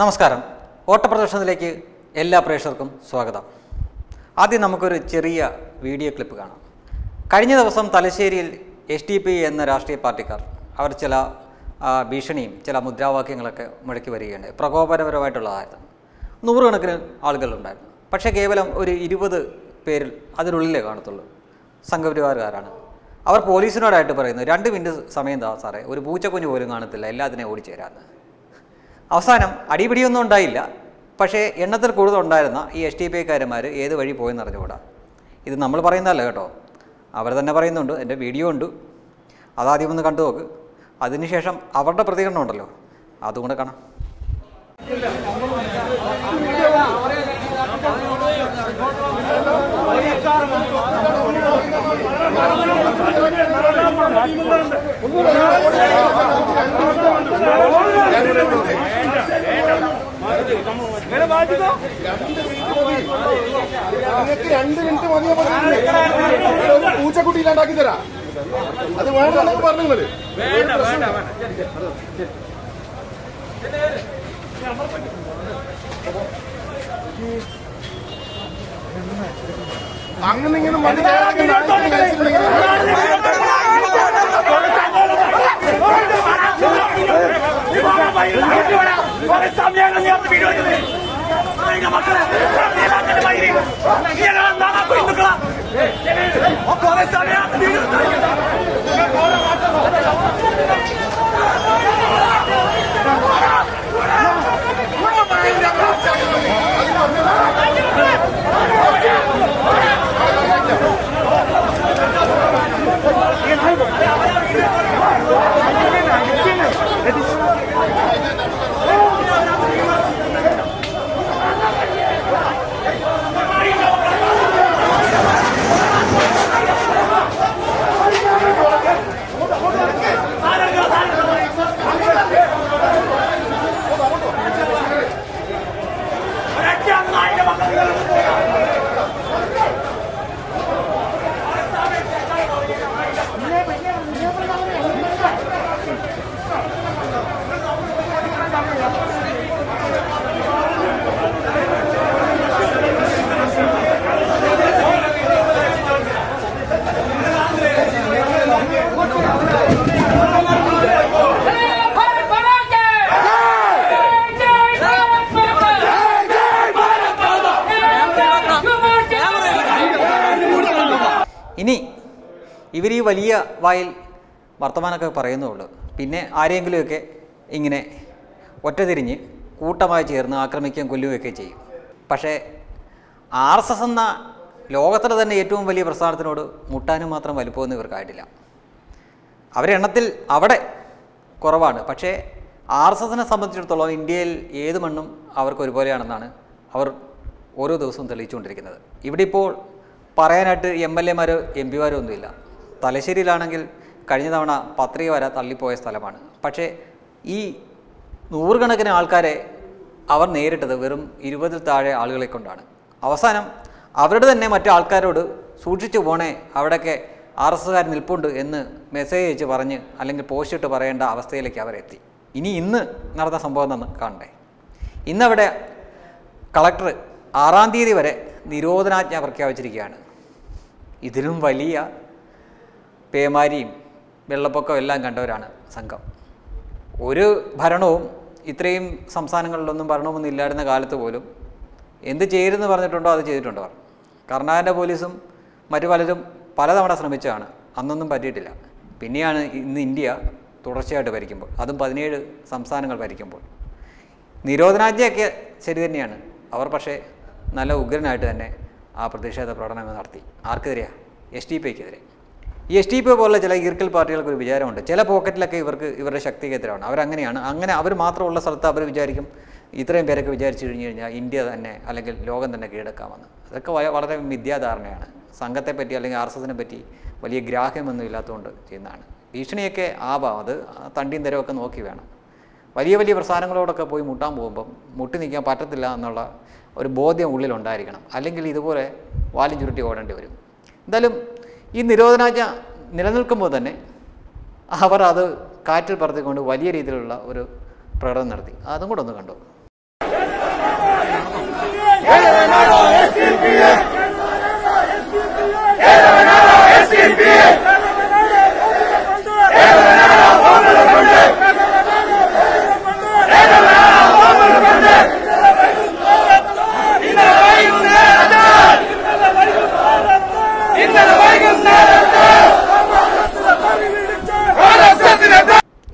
നമസ്കാരം. ഓട്ടപ്രദർശനത്തിലേക്ക് എല്ലാ പ്രേക്ഷകർക്കും സ്വാഗതം. ആദ്യം നമുക്കൊരു ചെറിയ വീഡിയോ ക്ലിപ്പ് കാണാം. കഴിഞ്ഞ ദിവസം തലശ്ശേരിയിൽ എസ് ഡി പി എന്ന രാഷ്ട്രീയ പാർട്ടിക്കാർ അവർ ചില ഭീഷണിയും ചില മുദ്രാവാക്യങ്ങളൊക്കെ മുഴക്കി വരികയുണ്ടായി. പ്രകോപനപരമായിട്ടുള്ളതായിരുന്നു നൂറുകണക്കിന് ആളുകളുണ്ടായിരുന്നു. പക്ഷേ കേവലം ഒരു ഇരുപത് പേരിൽ അതിനുള്ളിലേ കാണത്തുള്ളൂ. സംഘപരിവാറുകാരാണ് അവർ പോലീസിനോടായിട്ട് പറയുന്നു രണ്ട് മിനിറ്റ് സമയം താ സാറേ. ഒരു പൂച്ചക്കുഞ്ഞ് പോലും കാണത്തില്ല. എല്ലാത്തിനെയും ഓടിച്ചേരാന്ന് അവസാനം അടിപിടിയൊന്നും ഉണ്ടായില്ല. പക്ഷേ എണ്ണത്തിൽ കൂടുതൽ ഉണ്ടായിരുന്ന ഈ എസ് ടി പി ഐക്കാരന്മാർ ഏത് വഴി പോയെന്ന് അറിഞ്ഞുകൂടാ? ഇത് നമ്മൾ പറയുന്നതല്ല കേട്ടോ. അവർ തന്നെ പറയുന്നുണ്ട് എന്റെ വീഡിയോ ഉണ്ട്. അതാദ്യം ഒന്ന് കണ്ടു നോക്ക്. അതിനുശേഷം അവരുടെ പ്രതികരണം ഉണ്ടല്ലോ. അതുകൊണ്ട് കാണാം. നിങ്ങൾക്ക് രണ്ട് മിനിറ്റ് മതിയോ പൂച്ചക്കുട്ടി ഇല്ലാണ്ടാക്കി തരാം. അത് വേണ്ടെന്നൊക്കെ പറഞ്ഞു നിങ്ങൾ. അങ്ങനെ ഇങ്ങനെ മതി ഇനി ഇവർ ഈ വലിയ വായിൽ വർത്തമാനമൊക്കെ പറയുന്നുള്ളൂ. പിന്നെ ആരെങ്കിലുമൊക്കെ ഇങ്ങനെ ഒറ്റതിരിഞ്ഞ് കൂട്ടമായി ചേർന്ന് ആക്രമിക്കുകയും കൊല്ലുകയൊക്കെ ചെയ്യും. പക്ഷേ ആർ എസ് എസ് എന്ന ലോകത്തിലെ തന്നെ ഏറ്റവും വലിയ പ്രസ്ഥാനത്തിനോട് മുട്ടാനും മാത്രം വലുപ്പമൊന്നും ഇവർക്കായിട്ടില്ല അവരെണ്ണത്തിൽ അവിടെ കുറവാണ്. പക്ഷേ ആർ എസ് എസിനെ സംബന്ധിച്ചിടത്തോളം ഇന്ത്യയിൽ ഏത് മണ്ണും അവർക്ക് ഒരുപോലെയാണെന്നാണ് അവർ ഓരോ ദിവസവും തെളിയിച്ചുകൊണ്ടിരിക്കുന്നത്. ഇവിടെ ഇപ്പോൾ പറയാനായിട്ട് എം എൽ എമാരോ എം പിമാരോ ഒന്നുമില്ല. തലശ്ശേരിയിലാണെങ്കിൽ കഴിഞ്ഞ തവണ പത്രിക വരെ തള്ളിപ്പോയ സ്ഥലമാണ്. പക്ഷേ ഈ നൂറുകണക്കിന് ആൾക്കാരെ അവർ നേരിട്ടത് വെറും ഇരുപതിൽ താഴെ ആളുകളെ കൊണ്ടാണ്. അവസാനം അവരുടെ തന്നെ മറ്റു ആൾക്കാരോട് സൂക്ഷിച്ചു പോണേ അവിടെയൊക്കെ ആർ എസ് എസ്കാർ നിൽപ്പുണ്ട് എന്ന് മെസ്സേജ് അയച്ച് പറഞ്ഞ് അല്ലെങ്കിൽ പോസ്റ്റ് ഇട്ട് പറയേണ്ട അവസ്ഥയിലേക്ക് അവരെത്തി. ഇനി ഇന്ന് നടന്ന സംഭവം എന്ന് കാണണ്ടേ. ഇന്നവിടെ കളക്ടർ ആറാം തീയതി വരെ നിരോധനാജ്ഞ പ്രഖ്യാപിച്ചിരിക്കുകയാണ്. ഇതിലും വലിയ പേമാരിയും വെള്ളപ്പൊക്കവും എല്ലാം കണ്ടവരാണ് സംഘം. ഒരു ഭരണവും ഇത്രയും സംസ്ഥാനങ്ങളിലൊന്നും ഭരണമൊന്നും ഇല്ലായിരുന്ന കാലത്ത് പോലും എന്ത് ചെയ്തെന്ന് പറഞ്ഞിട്ടുണ്ടോ അത് ചെയ്തിട്ടുണ്ട് അവർ. കർണാടക പോലീസും മറ്റു പലരും പലതവണ ശ്രമിച്ചതാണ്. അന്നൊന്നും പറ്റിയിട്ടില്ല. പിന്നെയാണ് ഇന്ന് ഇന്ത്യ തുടർച്ചയായിട്ട് ഭരിക്കുമ്പോൾ അതും പതിനേഴ് സംസ്ഥാനങ്ങൾ ഭരിക്കുമ്പോൾ. നിരോധനാജ്ഞയൊക്കെ ശരി തന്നെയാണ്. അവർ പക്ഷേ നല്ല ഉഗ്രനായിട്ട് തന്നെ ആ പ്രതിഷേധ പ്രകടനങ്ങൾ നടത്തി. ആർക്കെതിരെയാണ് എസ് ടി പിക്കെതിരെ ഈ എസ് ടി പി പോലുള്ള ചില ഈർക്കൽ പാർട്ടികൾക്ക് ഒരു വിചാരമുണ്ട്. ചില പോക്കറ്റിലൊക്കെ ഇവർക്ക് ഇവരുടെ ശക്തിക്ക് എതിരാണ് അവരങ്ങനെയാണ്. അങ്ങനെ അവർ മാത്രമുള്ള സ്ഥലത്ത് അവർ വിചാരിക്കും ഇത്രയും പേരൊക്കെ വിചാരിച്ചു കഴിഞ്ഞു കഴിഞ്ഞാൽ ഇന്ത്യ തന്നെ അല്ലെങ്കിൽ ലോകം തന്നെ കീഴടക്കാമെന്ന്. അതൊക്കെ വളരെ മിഥ്യാധാരണയാണ്. സംഘത്തെ പറ്റി അല്ലെങ്കിൽ ആർ എസ് എസിനെ പറ്റി വലിയ ഗ്രാഹ്യമൊന്നും ഇല്ലാത്തതുകൊണ്ട് ചെയ്യുന്നതാണ്. ഭീഷണിയൊക്കെ ആവാം. അത് തണ്ടിയും തരമൊക്കെ നോക്കി വേണം. വലിയ വലിയ പ്രസ്ഥാനങ്ങളോടൊക്കെ പോയി മുട്ടാൻ പോകുമ്പം മുട്ടി നിൽക്കാൻ പറ്റത്തില്ല എന്നുള്ള ഒരു ബോധ്യം ഉള്ളിലുണ്ടായിരിക്കണം. അല്ലെങ്കിൽ ഇതുപോലെ വാലും ചുരുട്ടി ഓടേണ്ടി വരും. എന്തായാലും ഈ നിരോധനാജ്ഞ നിലനിൽക്കുമ്പോൾ തന്നെ അവർ അത് കാറ്റിൽ പറത്തിക്കൊണ്ട് വലിയ രീതിയിലുള്ള ഒരു പ്രകടനം നടത്തി. അതും കൂടെ ഒന്ന് കണ്ടു?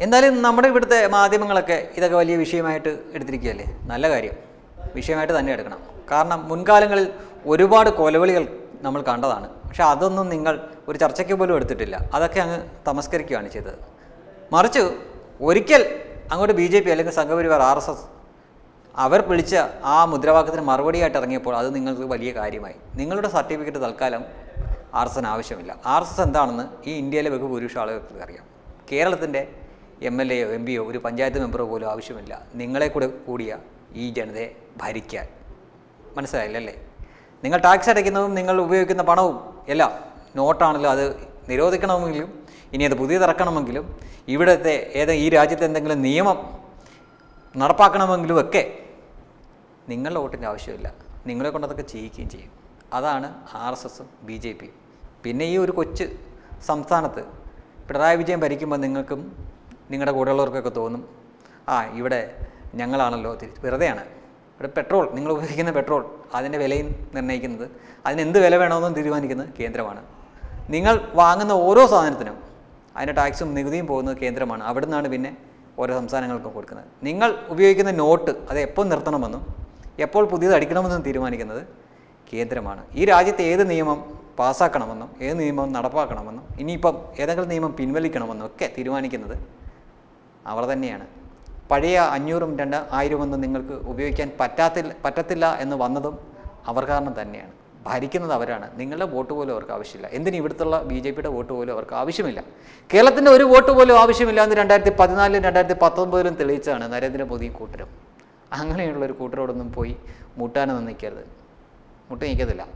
എന്തായാലും നമ്മുടെ ഇവിടുത്തെ മാധ്യമങ്ങളൊക്കെ ഇതൊക്കെ വലിയ വിഷയമായിട്ട് എടുത്തിരിക്കുകയല്ലേ? നല്ല കാര്യം. വിഷയമായിട്ട് തന്നെ എടുക്കണം. കാരണം മുൻകാലങ്ങളിൽ ഒരുപാട് കൊലവിളികൾ നമ്മൾ കണ്ടതാണ്. പക്ഷെ അതൊന്നും നിങ്ങൾ ഒരു ചർച്ചയ്ക്ക് പോലും എടുത്തിട്ടില്ല. അതൊക്കെ അങ്ങ് തമസ്കരിക്കുകയാണ് ചെയ്തത്. മറിച്ച് ഒരിക്കൽ അങ്ങോട്ട് ബി ജെ പി അല്ലെങ്കിൽ സംഘപരിവാർ ആർ എസ് എസ് അവർ വിളിച്ച ആ മുദ്രാവാക്യത്തിന് മറുപടിയായിട്ട് ഇറങ്ങിയപ്പോൾ അത് നിങ്ങൾക്ക് വലിയ കാര്യമായി. നിങ്ങളുടെ സർട്ടിഫിക്കറ്റ് തൽക്കാലം ആർ എസ് എസിന് ആവശ്യമില്ല. ആർ എസ് എസ് എന്താണെന്ന് ഈ ഇന്ത്യയിലെ ബഹുഭൂരിപക്ഷം ആളുകൾക്ക് അറിയാം. കേരളത്തിന്റെ എം എൽ എയോ എം പിയോ ഒരു പഞ്ചായത്ത് മെമ്പറോ പോലും ആവശ്യമില്ല. നിങ്ങളെ കൂടെ കൂടിയ ഈ ജനതയെ ഭരിക്കാൻ. മനസ്സിലായില്ലല്ലേ? നിങ്ങൾ ടാക്സ് അടയ്ക്കുന്നതും നിങ്ങൾ ഉപയോഗിക്കുന്ന പണവും എല്ലാം നോട്ടാണല്ലോ അത് നിരോധിക്കണമെങ്കിലും ഇനി അത് പുതിയതിറക്കണമെങ്കിലും ഇവിടുത്തെ ഏത് ഈ രാജ്യത്തെ എന്തെങ്കിലും നിയമം നടപ്പാക്കണമെങ്കിലും ഒക്കെ നിങ്ങളുടെ വോട്ടിന്റെ ആവശ്യമില്ല. നിങ്ങളെ കൊണ്ട് അതൊക്കെ ചെയ്യിക്കുകയും ചെയ്യും. അതാണ് ആർ എസ് എസും ബി ജെ പിയും. പിന്നെ ഈ ഒരു കൊച്ചു സംസ്ഥാനത്ത് പിണറായി വിജയൻ ഭരിക്കുമ്പോൾ നിങ്ങൾക്കും നിങ്ങളുടെ കൂടെയുള്ളവർക്കൊക്കെ തോന്നും ആ ഇവിടെ ഞങ്ങളാണല്ലോ തിരിച്ച് വെറുതെയാണ്. ഇവിടെ പെട്രോൾ നിങ്ങൾ ഉപയോഗിക്കുന്ന പെട്രോൾ അതിന്റെ വിലയും നിർണയിക്കുന്നത്. അതിന് എന്ത് വില വേണമെന്നും തീരുമാനിക്കുന്നത് കേന്ദ്രമാണ്. നിങ്ങൾ വാങ്ങുന്ന ഓരോ സാധനത്തിനും അതിന്റെ ടാക്സും നികുതിയും പോകുന്നത് കേന്ദ്രമാണ്. അവിടെ നിന്നാണ് പിന്നെ ഓരോ സംസ്ഥാനങ്ങൾക്കും കൊടുക്കുന്നത്. നിങ്ങൾ ഉപയോഗിക്കുന്ന നോട്ട് അത് എപ്പോൾ നിർത്തണമെന്നും എപ്പോൾ പുതിയത് അടിക്കണമെന്നും തീരുമാനിക്കുന്നത് കേന്ദ്രമാണ്. ഈ രാജ്യത്തെ ഏത് നിയമം പാസ്സാക്കണമെന്നും ഏത് നിയമം നടപ്പാക്കണമെന്നും ഇനിയിപ്പം ഏതെങ്കിലും നിയമം പിൻവലിക്കണമെന്നും ഒക്കെ തീരുമാനിക്കുന്നത് അവർ തന്നെയാണ്. പഴയ അഞ്ഞൂറും രണ്ട് ആയിരമൊന്നും നിങ്ങൾക്ക് ഉപയോഗിക്കാൻ പറ്റാത്തില്ല പറ്റത്തില്ല എന്ന് വന്നതും അവർ കാരണം തന്നെയാണ്. ഭരിക്കുന്നത് അവരാണ്. നിങ്ങളുടെ വോട്ട് പോലും അവർക്ക് ആവശ്യമില്ല. എന്തിന് ഇവിടുത്തുള്ള ബി ജെ പിയുടെ വോട്ട് പോലും അവർക്ക് ആവശ്യമില്ല? കേരളത്തിന്റെ ഒരു വോട്ട് പോലും ആവശ്യമില്ല എന്ന് രണ്ടായിരത്തി പതിനാലിലും രണ്ടായിരത്തി പത്തൊമ്പതിലും തെളിയിച്ചാണ് നരേന്ദ്രമോദി കൂട്ടരും. അങ്ങനെയുള്ള ഒരു കൂട്ടരോടൊന്നും പോയി മുട്ടാനൊന്നും നിൽക്കരുത് മുട്ട നിൽക്കത്തില്ല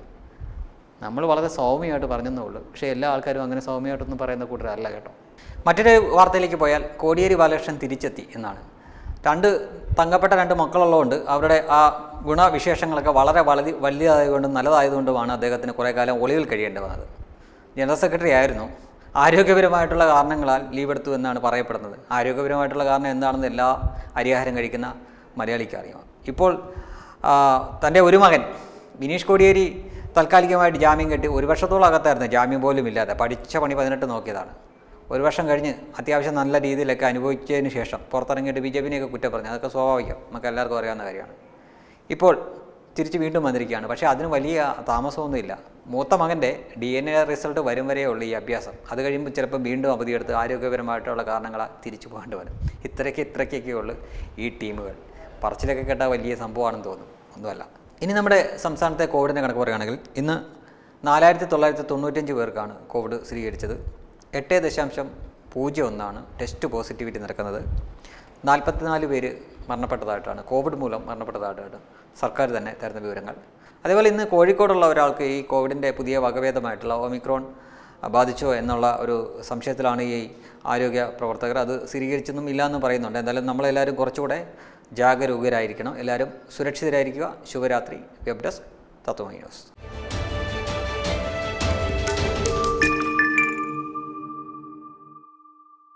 നമ്മൾ വളരെ സൗമ്യമായിട്ട് പറഞ്ഞെന്നേ ഉള്ളൂ. പക്ഷേ എല്ലാ ആൾക്കാരും അങ്ങനെ സൗമ്യമായിട്ടൊന്നും പറയുന്ന കൂട്ടരല്ല കേട്ടോ. മറ്റൊരു വാർത്തയിലേക്ക് പോയാൽ കോടിയേരി ബാലകൃഷ്ണൻ തിരിച്ചെത്തി എന്നാണ്. രണ്ട് തങ്കപ്പെട്ട രണ്ട് മക്കളുള്ളതുകൊണ്ട് അവരുടെ ആ ഗുണവിശേഷങ്ങളൊക്കെ വളരെ വളരെ വലിയതായതുകൊണ്ടും നല്ലതായതുകൊണ്ടുമാണ് അദ്ദേഹത്തിന് കുറേ കാലം ഒളിവിൽ കഴിയേണ്ടി വന്നത്. ജനറൽ സെക്രട്ടറി ആയിരുന്നു. ആരോഗ്യപരമായിട്ടുള്ള കാരണങ്ങളാൽ ലീവ് എടുത്തു എന്നാണ് പറയപ്പെടുന്നത്. ആരോഗ്യപരമായിട്ടുള്ള കാരണം എന്താണെന്ന് എല്ലാ അരിയാഹാരം കഴിക്കുന്ന മലയാളിക്ക് അറിയാം. ഇപ്പോൾ തന്റെ ഒരു മകൻ വിനീഷ് കോടിയേരി താൽക്കാലികമായിട്ട് ജാമ്യം കെട്ടി ഒരു വർഷത്തോളം അകത്തായിരുന്നു. ജാമ്യം പോലും ഇല്ലാതെ പഠിച്ച പണി പതിനെട്ട് നോക്കിയതാണ്. ഒരു വർഷം കഴിഞ്ഞ് അത്യാവശ്യം നല്ല രീതിയിലൊക്കെ അനുഭവിച്ചതിന് ശേഷം പുറത്തിറങ്ങിയിട്ട് ബി ജെ പിനെയൊക്കെ കുറ്റം പറഞ്ഞു. അതൊക്കെ സ്വാഭാവികം. നമുക്ക് എല്ലാവർക്കും അറിയാവുന്ന കാര്യമാണ്. ഇപ്പോൾ തിരിച്ച് വീണ്ടും വന്നിരിക്കുകയാണ്. പക്ഷേ അതിന് വലിയ താമസമൊന്നുമില്ല. മൂത്ത മകന്റെ ഡി എൻ എ റിസൾട്ട് വരും വരെ ഉള്ള ഈ അഭ്യാസം. അത് കഴിയുമ്പോൾ ചിലപ്പോൾ വീണ്ടും അവധിയെടുത്ത് ആരോഗ്യപരമായിട്ടുള്ള കാരണങ്ങളാൽ തിരിച്ചു പോകേണ്ടി വരും. ഇത്രയ്ക്ക് ഇത്രയ്ക്കൊക്കെ ഉള്ളൂ ഈ ടീമുകൾ. പറച്ചിലൊക്കെ കേട്ടാൽ വലിയ സംഭവമാണെന്ന് തോന്നും. ഒന്നുമല്ല. ഇനി നമ്മുടെ സംസ്ഥാനത്തെ കോവിഡിന്റെ കണക്ക് പറയുകയാണെങ്കിൽ ഇന്ന് നാലായിരത്തി തൊള്ളായിരത്തി തൊണ്ണൂറ്റഞ്ച് പേർക്കാണ് കോവിഡ് സ്ഥിരീകരിച്ചത്. എട്ട് ദശാംശം പൂജ്യം ഒന്നാണ് ടെസ്റ്റ് പോസിറ്റിവിറ്റി നടക്കുന്നത്. നാൽപ്പത്തിനാല് പേര് മരണപ്പെട്ടതായിട്ടാണ്. കോവിഡ് മൂലം മരണപ്പെട്ടതായിട്ടാണ് സർക്കാർ തന്നെ തരുന്ന വിവരങ്ങൾ. അതേപോലെ ഇന്ന് കോഴിക്കോടുള്ള ഒരാൾക്ക് ഈ കോവിഡിന്റെ പുതിയ വകഭേദമായിട്ടുള്ള ഒമിക്രോൺ ബാധിച്ചോ എന്നുള്ള ഒരു സംശയത്തിലാണ് ഈ ആരോഗ്യ പ്രവർത്തകർ. അത് സ്ഥിരീകരിച്ചൊന്നും ഇല്ല എന്ന് പറയുന്നുണ്ട്. എന്തായാലും നമ്മളെല്ലാവരും കുറച്ചുകൂടെ ജാഗരൂകരായിരിക്കണം. എല്ലാവരും സുരക്ഷിതരായിരിക്കുക. ശുഭരാത്രി. Web desk Tatwamayi news.